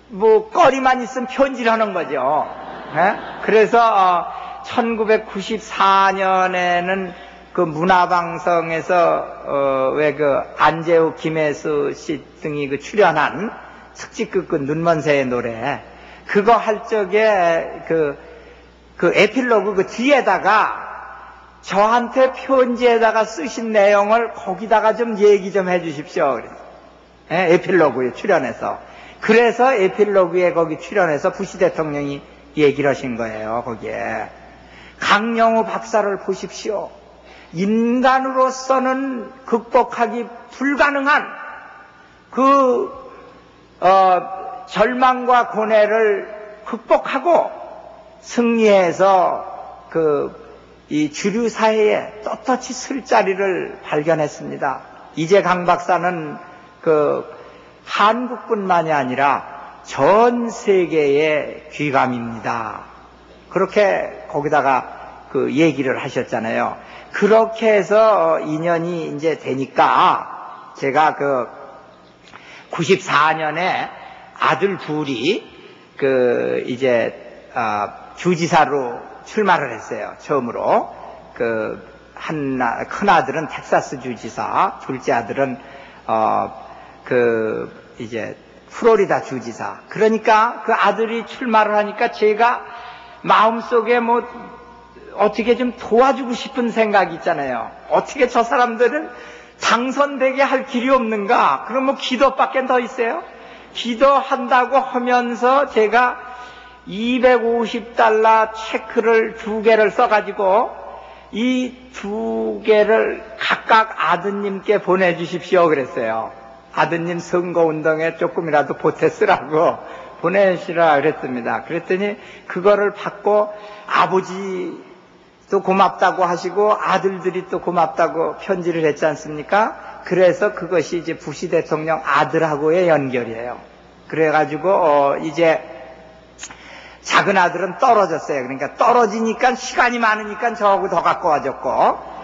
뭐 거리만 있으면 편지를 하는 거죠. 네? 그래서 1994년에는 어, 그 문화방송에서 어, 왜그 안재욱, 김혜수 씨 등이 그 출연한 특집극 그 눈먼 새의 노래 그거 할 적에 그, 그 에필로그 그 뒤에다가 저한테 편지에다가 쓰신 내용을 거기다가 좀 얘기 좀 해주십시오. 그래서 예, 에필로그에 출연해서 그래서 에필로그에 거기 출연해서 부시 대통령이 얘기를 하신 거예요. 거기에 강영우 박사를 보십시오. 인간으로서는 극복하기 불가능한 그 어, 절망과 고뇌를 극복하고 승리해서 그 이 주류 사회에 떳떳이 쓸 자리를 발견했습니다. 이제 강 박사는 그 한국뿐만이 아니라 전 세계의 귀감입니다. 그렇게 거기다가 그 얘기를 하셨잖아요. 그렇게 해서 인연이 이제 되니까 제가 그 94년에 아들 둘이 그 이제 아 주지사로 출마를 했어요. 처음으로 그 한나 큰 아들은 텍사스 주지사, 둘째 아들은 어 그 이제 플로리다 주지사. 그러니까 그 아들이 출마를 하니까 제가 마음속에 뭐 어떻게 좀 도와주고 싶은 생각이 있잖아요. 어떻게 저 사람들은 당선되게 할 길이 없는가? 그럼 뭐 기도밖에 더 있어요? 기도한다고 하면서 제가 250달러 체크를 두 개를 써가지고 이 두 개를 각각 아드님께 보내주십시오 그랬어요. 아드님 선거운동에 조금이라도 보태 쓰라고 보내시라 그랬습니다. 그랬더니 그거를 받고 아버지 또 고맙다고 하시고 아들들이 또 고맙다고 편지를 했지 않습니까? 그래서 그것이 이제 부시 대통령 아들하고의 연결이에요. 그래가지고 어 이제 작은 아들은 떨어졌어요. 그러니까 떨어지니까 시간이 많으니까 저하고 더 가까워졌고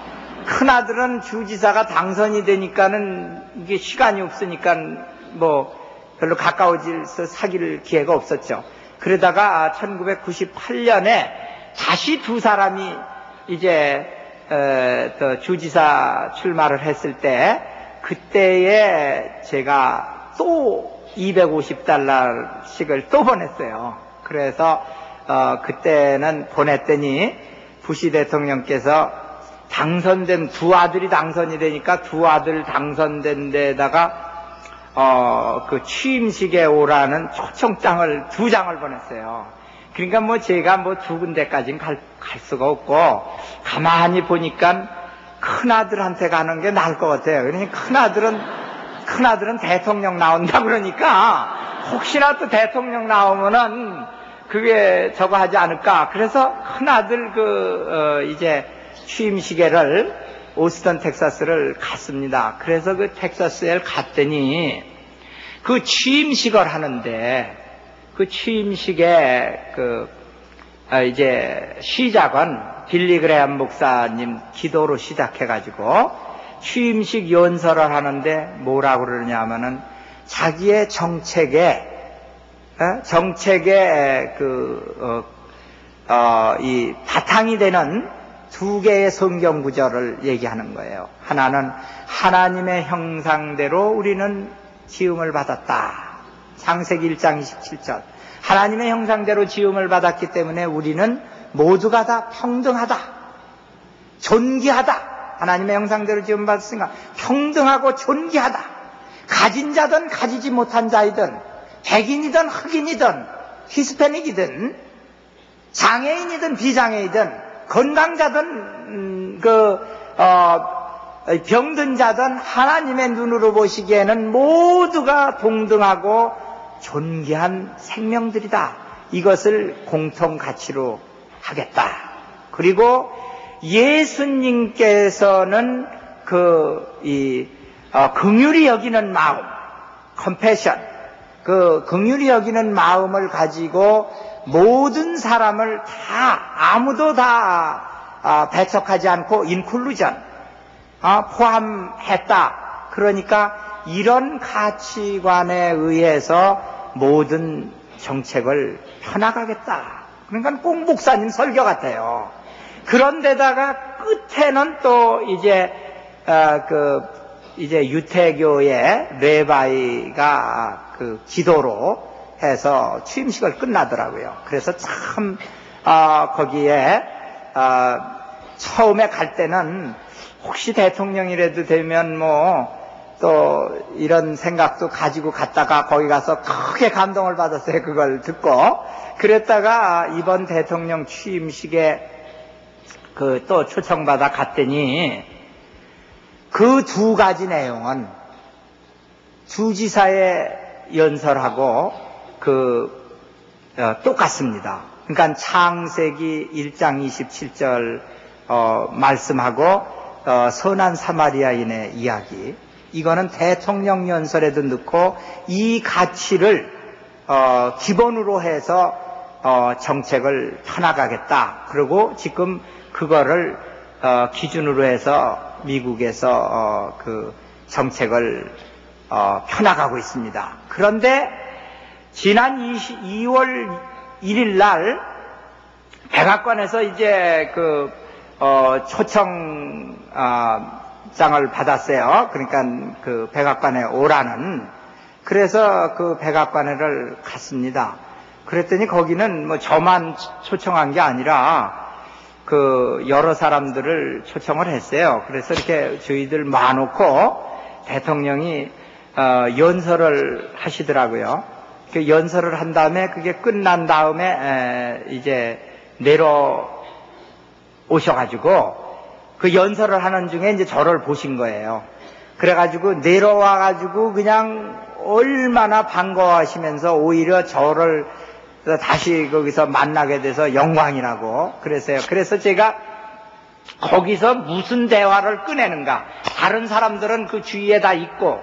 큰 아들은 주지사가 당선이 되니까는 이게 시간이 없으니까 뭐 별로 가까워질서 사귈 기회가 없었죠. 그러다가 1998년에 다시 두 사람이 이제 어, 주지사 출마를 했을 때 그때에 제가 또 250달러씩을 또 보냈어요. 그래서 어, 그때는 보냈더니 부시 대통령께서 당선된 두 아들이 당선이 되니까 두 아들 당선된 데다가 어, 그 취임식에 오라는 초청장을 두 장을 보냈어요. 그러니까 뭐 제가 뭐 두 군데까지는 갈, 갈 수가 없고 가만히 보니까 큰 아들한테 가는 게 나을 것 같아요. 그러니 큰 아들은 큰 아들은 대통령 나온다 그러니까 혹시나 또 대통령 나오면은 그게 저거 하지 않을까. 그래서 큰 아들 그, 어, 이제 취임식에를 오스턴 텍사스를 갔습니다. 그래서 그 텍사스에 갔더니 그 취임식을 하는데 그 취임식에 그, 아, 이제 시작은 빌리 그레암 목사님 기도로 시작해가지고 취임식 연설을 하는데 뭐라고 그러냐면은 자기의 정책에 어? 정책의 그, 어, 어, 이 바탕이 되는 두 개의 성경 구절을 얘기하는 거예요. 하나는 하나님의 형상대로 우리는 지음을 받았다. 창세기 1장 27절. 하나님의 형상대로 지음을 받았기 때문에 우리는 모두가 다 평등하다. 존귀하다. 하나님의 형상대로 지음 받았으니까 평등하고 존귀하다. 가진 자든 가지지 못한 자이든 백인이든 흑인이든 히스패닉이든 장애인이든 비장애이든 건강자든 음, 그 어, 병든 자든 하나님의 눈으로 보시기에는 모두가 동등하고 존귀한 생명들이다. 이것을 공통 가치로 하겠다. 그리고 예수님께서는 그 이 어, 긍휼히 여기는 마음, 컴패션, 그 긍휼히 여기는 마음을 가지고 모든 사람을 다 아무도 다 아, 배척하지 않고 인클루전 아, 포함했다. 그러니까 이런 가치관에 의해서 모든 정책을 펴나가겠다. 그러니까 꼭 목사님 설교 같아요. 그런데다가 끝에는 또 이제 어, 그 이제 유태교의 레바이가 그 기도로 해서 취임식을 끝나더라고요. 그래서 참 어, 거기에 어, 처음에 갈 때는 혹시 대통령이라도 되면 뭐 또 이런 생각도 가지고 갔다가 거기 가서 크게 감동을 받았어요. 그걸 듣고 그랬다가 이번 대통령 취임식에 그 또 초청받아 갔더니 그 두 가지 내용은 주지사의 연설하고 그 어, 똑같습니다. 그러니까 창세기 1장 27절 어, 말씀하고 어, 선한 사마리아인의 이야기 이거는 대통령 연설에도 넣고 이 가치를 어, 기본으로 해서 어, 정책을 펴나가겠다. 그리고 지금 그거를 어, 기준으로 해서 미국에서 그 정책을 펴나가고 있습니다. 그런데 지난 20, 2월 1일 날 백악관에서 이제 그 어, 초청 어, 장을 받았어요. 그러니까 그 백악관에 오라는 그래서 그 백악관에를 갔습니다. 그랬더니 거기는 뭐 저만 초청한 게 아니라 그 여러 사람들을 초청을 했어요. 그래서 이렇게 저희들 모아놓고 대통령이 어, 연설을 하시더라고요. 그 연설을 한 다음에 그게 끝난 다음에 이제 내려 오셔가지고 그 연설을 하는 중에 이제 저를 보신 거예요. 그래가지고 내려와가지고 그냥 얼마나 반가워하시면서 오히려 저를 다시 거기서 만나게 돼서 영광이라고 그랬어요. 그래서 제가 거기서 무슨 대화를 꺼내는가. 다른 사람들은 그 주위에 다 있고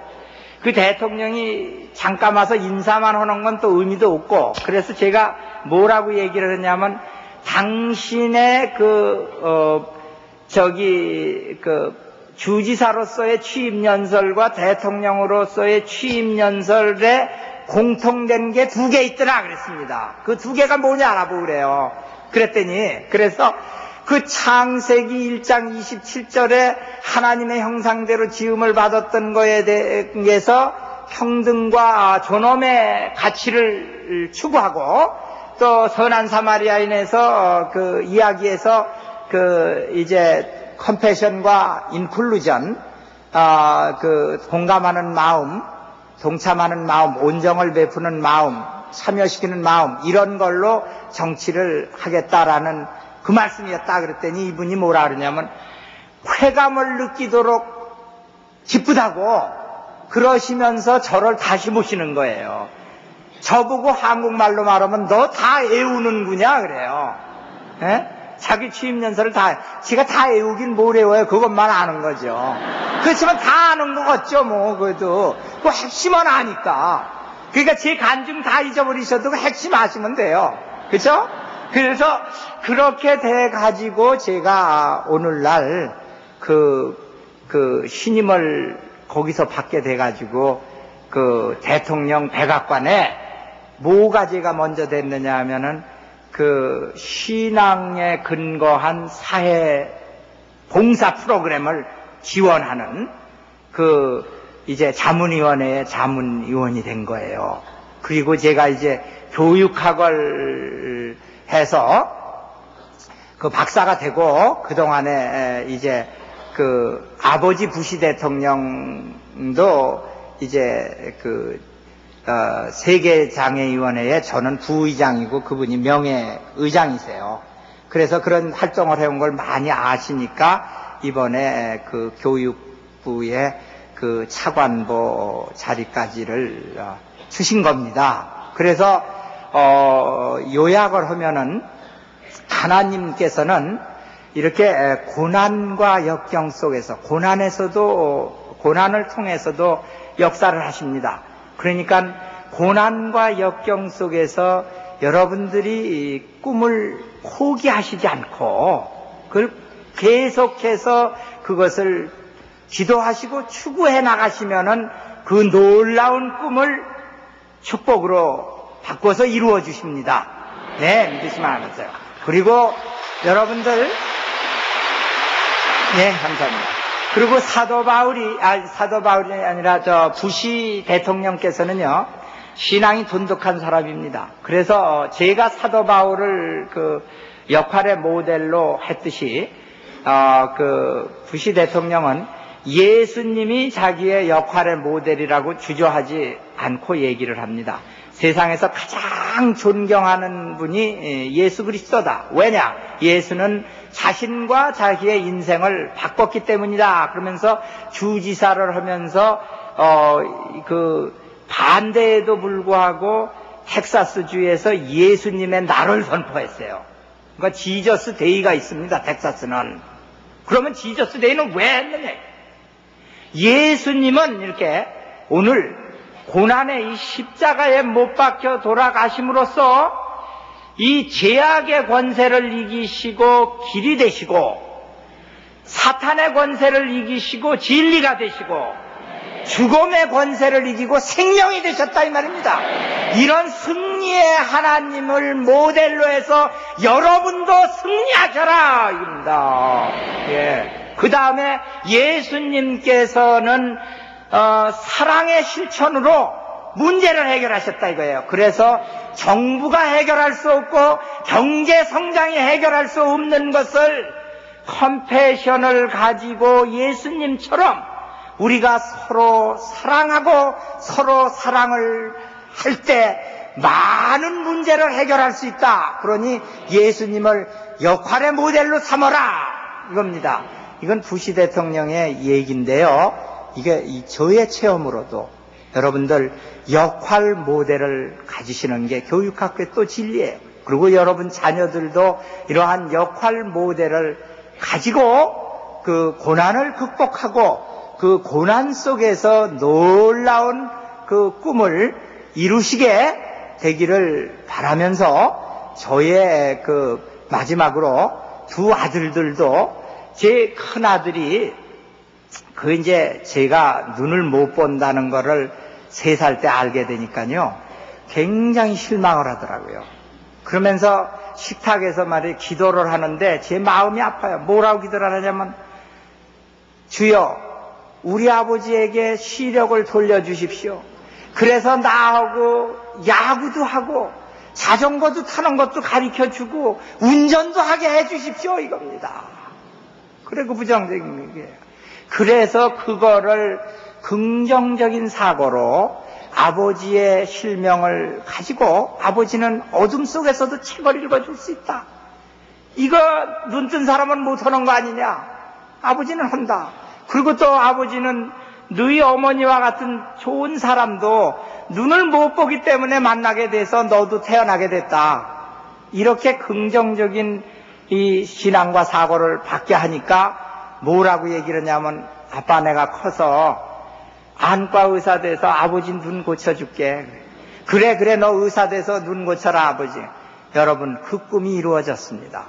그 대통령이 잠깐 와서 인사만 하는 건 또 의미도 없고 그래서 제가 뭐라고 얘기를 했냐면 당신의 그 어, 저기 그 주지사로서의 취임 연설과 대통령으로서의 취임 연설에 공통된 게 두 개 있더라 그랬습니다. 그 두 개가 뭐냐 알아보고 그래요. 그랬더니 그래서 그 창세기 1장 27절에 하나님의 형상대로 지음을 받았던 거에 대해서 평등과 존엄의 가치를 추구하고 또 선한 사마리아인에서 그 이야기에서 그 이제 컴패션과 인클루전 아, 그 공감하는 마음, 동참하는 마음, 온정을 베푸는 마음, 참여시키는 마음 이런 걸로 정치를 하겠다라는 그 말씀이었다 그랬더니 이분이 뭐라 그러냐면 쾌감을 느끼도록 기쁘다고 그러시면서 저를 다시 모시는 거예요. 저보고 한국말로 말하면 너다 애우는구냐 그래요. 예? 자기 취임연설을 다, 지가 다 애우긴 뭘 애워요. 그것만 아는 거죠. 그렇지만 다 아는 거 같죠, 뭐, 그래도. 그 핵심은 아니까. 그러니까 제 간증 다 잊어버리셔도 그 핵심 아시면 돼요. 그죠? 그래서 그렇게 돼 가지고 제가 오늘날 그, 그 신임을 거기서 받게 돼 가지고 그 대통령 백악관에 뭐가 제가 먼저 됐느냐 하면은 그 신앙에 근거한 사회 봉사 프로그램을 지원하는 그 이제 자문위원회의 자문위원이 된 거예요. 그리고 제가 이제 교육학을 해서 그 박사가 되고 그동안에 이제 그 아버지 부시 대통령도 이제 그 어, 세계장애위원회에 저는 부의장이고 그분이 명예의장이세요. 그래서 그런 활동을 해온 걸 많이 아시니까 이번에 그 교육부의 그 차관보 자리까지를 어, 주신 겁니다. 그래서 어, 요약을 하면은 하나님께서는 이렇게 고난과 역경 속에서 고난에서도 고난을 통해서도 역사를 하십니다. 그러니까 고난과 역경 속에서 여러분들이 꿈을 포기하시지 않고 그걸 계속해서 그것을 기도하시고 추구해 나가시면은 그 놀라운 꿈을 축복으로 바꿔서 이루어 주십니다. 네, 믿으시면 안겠어요 그리고 여러분들 네, 감사합니다. 그리고 사도 바울이, 아, 사도 바울이 아니라 저 부시 대통령께서는요, 신앙이 돈독한 사람입니다. 그래서 제가 사도 바울을 그 역할의 모델로 했듯이, 어, 그 부시 대통령은 예수님이 자기의 역할의 모델이라고 주저하지 않고 얘기를 합니다. 세상에서 가장 존경하는 분이 예수 그리스도다. 왜냐? 예수는 자신과 자기의 인생을 바꿨기 때문이다. 그러면서 주지사를 하면서 어, 그 반대에도 불구하고 텍사스 주에서 예수님의 날을 선포했어요. 그러니까 Jesus Day가 있습니다. 텍사스는. 그러면 지저스 데이는 왜 했느냐? 예수님은 이렇게 오늘 고난의 이 십자가에 못 박혀 돌아가심으로써 이 죄악의 권세를 이기시고 길이 되시고 사탄의 권세를 이기시고 진리가 되시고 죽음의 권세를 이기고 생명이 되셨다 이 말입니다. 이런 승리의 하나님을 모델로 해서 여러분도 승리하셔라 입니다. 예. 그 다음에 예수님께서는 어, 사랑의 실천으로 문제를 해결하셨다 이거예요. 그래서 정부가 해결할 수 없고 경제 성장이 해결할 수 없는 것을 컴패션을 가지고 예수님처럼 우리가 서로 사랑하고 서로 사랑을 할 때 많은 문제를 해결할 수 있다. 그러니 예수님을 역할의 모델로 삼어라. 이겁니다. 이건 부시 대통령의 얘기인데요. 이게 저의 체험으로도 여러분들 역할 모델을 가지시는 게 교육학교의 또 진리예요. 그리고 여러분 자녀들도 이러한 역할 모델을 가지고 그 고난을 극복하고 그 고난 속에서 놀라운 그 꿈을 이루시게 되기를 바라면서 저의 그 마지막으로 두 아들들도 제 큰 아들이 그 이제 제가 눈을 못 본다는 거를 세 살 때 알게 되니까요. 굉장히 실망을 하더라고요. 그러면서 식탁에서 말이 기도를 하는데 제 마음이 아파요. 뭐라고 기도를 하냐면 주여 우리 아버지에게 시력을 돌려주십시오. 그래서 나하고 야구도 하고 자전거도 타는 것도 가르쳐 주고 운전도 하게 해 주십시오 이겁니다. 그리고 부정적인 얘기예요. 그래서 그거를 긍정적인 사고로 아버지의 실명을 가지고 아버지는 어둠 속에서도 책을 읽어줄 수 있다. 이거 눈 뜬 사람은 못하는 거 아니냐? 아버지는 한다. 그리고 또 아버지는 너희 어머니와 같은 좋은 사람도 눈을 못 보기 때문에 만나게 돼서 너도 태어나게 됐다. 이렇게 긍정적인 이 신앙과 사고를 받게 하니까 뭐라고 얘기를 하냐면 아빠 내가 커서 안과 의사 돼서 아버지 눈 고쳐줄게. 그래 그래 너 의사 돼서 눈 고쳐라 아버지. 여러분 그 꿈이 이루어졌습니다.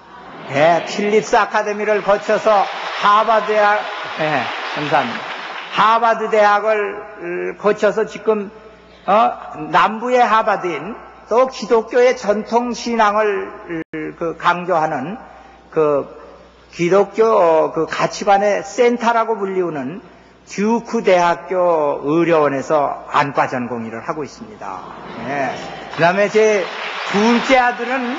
예, 필립스 아카데미를 거쳐서 하버드 대학, 예, 감사합니다. 하버드 대학을 거쳐서 지금 어, 남부의 하버드인 또 기독교의 전통 신앙을 그 강조하는 그 기독교 그 가치관의 센터라고 불리우는 듀크 대학교 의료원에서 안과 전공 일을 하고 있습니다. 네. 그 다음에 제 둘째 아들은,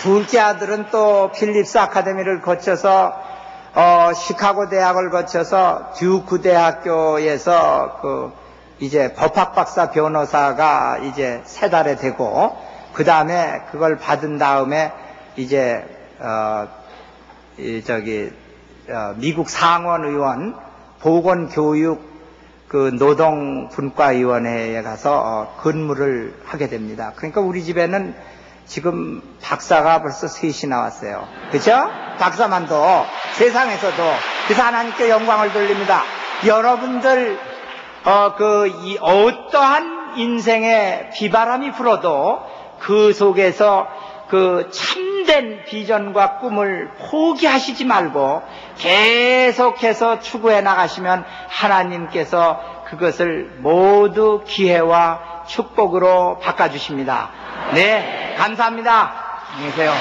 둘째 아들은 또 필립스 아카데미를 거쳐서, 어, 시카고 대학을 거쳐서 듀크 대학교에서 그, 이제 법학 박사 변호사가 이제 세 달에 되고, 그 다음에 그걸 받은 다음에 이제, 어, 이 저기, 어, 미국 상원 의원 보건 교육 그 노동 분과 위원회에 가서 어, 근무를 하게 됩니다. 그러니까 우리 집에는 지금 박사가 벌써 셋이 나왔어요. 그죠? 박사만도 세상에서도 그래서 하나님께 영광을 돌립니다. 여러분들 어, 그, 이, 어떠한 인생의 비바람이 불어도 그 속에서 그 참된 비전과 꿈을 포기하시지 말고 계속해서 추구해 나가시면 하나님께서 그것을 모두 기회와 축복으로 바꿔주십니다. 네, 감사합니다. 안녕히 계세요.